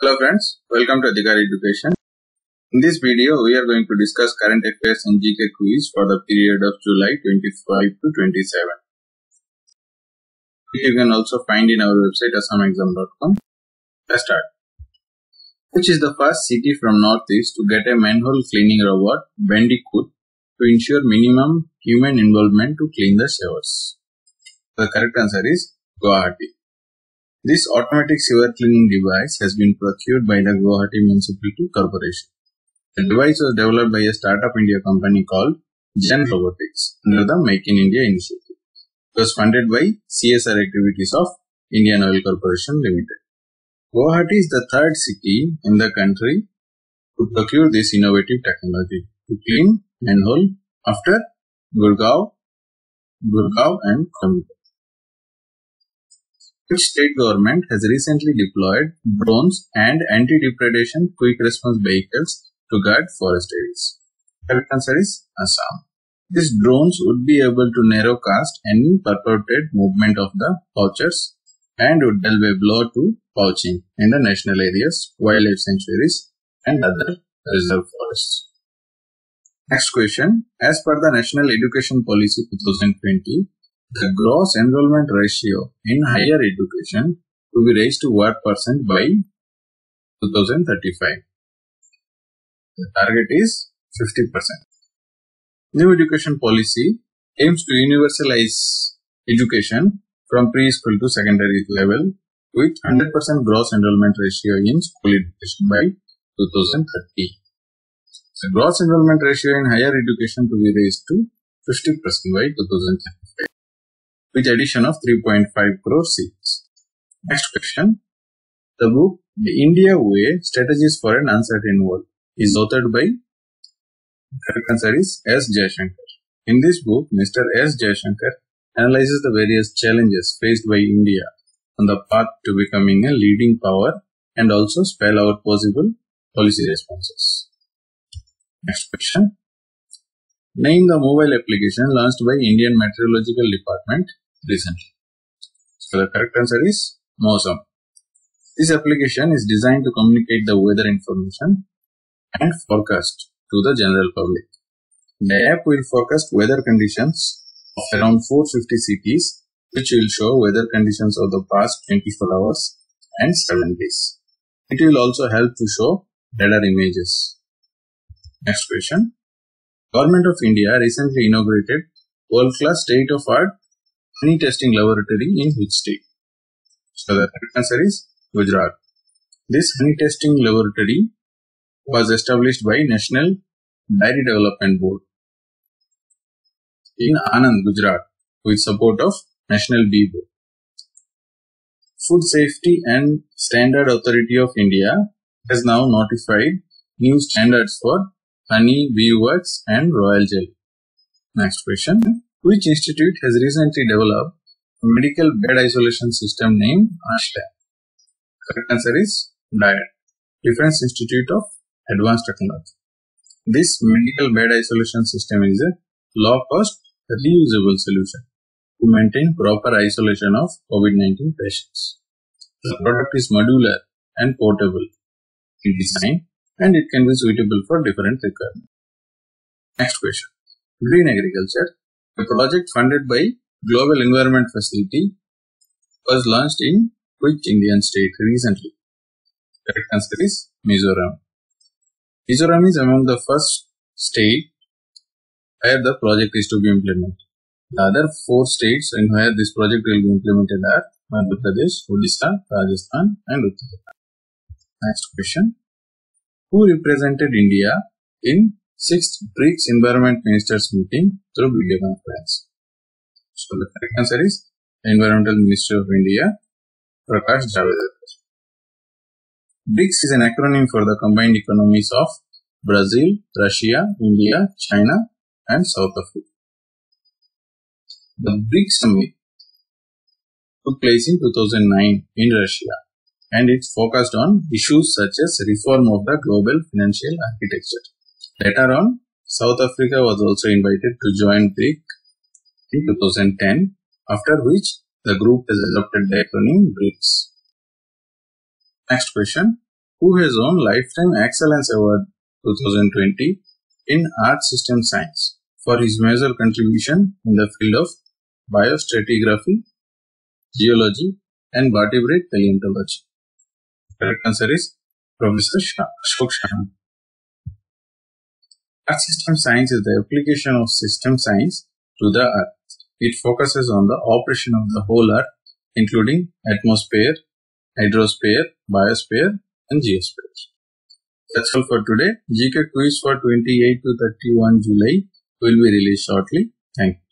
Hello friends, welcome to Adhikary Education. In this video, we are going to discuss current affairs and GK quiz for the period of July 25 to 27. You can also find in our website assamexam.com. Let's start. Which is the first city from northeast to get a manhole cleaning robot, Bandicoot, to ensure minimum human involvement to clean the showers? The correct answer is Guwahati. This automatic sewer cleaning device has been procured by the Guwahati Municipality Corporation. The device was developed by a startup India company called Gen Robotics under the Make in India initiative. It was funded by CSR activities of Indian Oil Corporation Limited. Guwahati is the third city in the country to procure this innovative technology to clean manhole after Gurgaon, Gurgaon and Coimbatore. Which state government has recently deployed drones and anti-depredation quick response vehicles to guard forest areas? Correct answer is Assam. These drones would be able to narrowcast any purported movement of the poachers and would delve a blow to poaching in the national areas, wildlife sanctuaries and other reserve forests. Next question. As per the National Education Policy 2020, the gross enrollment ratio in higher education to be raised to what percent by 2035? The target is 50%. New education policy aims to universalize education from preschool to secondary level with 100% gross enrollment ratio in school education by 2030. The gross enrollment ratio in higher education to be raised to 50% by 2035 with addition of 3.5 crore seats. Next question. The book The India Way Strategies for an Uncertain World is authored by answer is S. Jaishankar. In this book, Mr. S. Jaishankar analyzes the various challenges faced by India on the path to becoming a leading power and also spell out possible policy responses. Next question. Name the mobile application launched by Indian Meteorological Department recently. So the correct answer is Mausam. This application is designed to communicate the weather information and forecast to the general public. The app will forecast weather conditions of around 450 cities which will show weather conditions of the past 24 hours and 7 days. It will also help to show radar images. Next question. Government of India recently inaugurated world-class state-of-art honey testing laboratory in which state? So the correct answer is Gujarat. This honey testing laboratory was established by National Dairy Development Board in Anand, Gujarat with support of National Bee Board. Food Safety and Standard Authority of India has now notified new standards for honey, bee beeswax and royal jelly. Next question. Which institute has recently developed a medical bed isolation system named ASHTA? Correct answer is DIAT, Defense Institute of Advanced Technology. This medical bed isolation system is a low-cost, reusable solution to maintain proper isolation of COVID-19 patients. The product is modular and portable in design and it can be suitable for different requirements. Next question. Green agriculture. A project funded by Global Environment Facility was launched in which Indian state recently? Correct answer is Mizoram. Mizoram is among the first state where the project is to be implemented. The other four states in where this project will be implemented are Madhya Pradesh, Odisha, Rajasthan and Uttar Pradesh. Next question. Who represented India in 6th BRICS Environment Ministers meeting through video conference? So the correct answer is Environmental Minister of India, Prakash Javadekar. BRICS is an acronym for the combined economies of Brazil, Russia, India, China and South Africa. The BRICS summit took place in 2009 in Russia and it focused on issues such as reform of the global financial architecture. Later on, South Africa was also invited to join BRIC in 2010, after which the group has adopted the acronym BRICS. Next question. who has won Lifetime Excellence Award 2020 in Earth System Science for his major contribution in the field of biostratigraphy, geology, and vertebrate paleontology. Correct answer is Professor Ashok Sharma. Earth system science is the application of system science to the Earth. It focuses on the operation of the whole Earth, including atmosphere, hydrosphere, biosphere, and geosphere. That's all for today. GK quiz for 28 to 31 July will be released shortly. Thank you.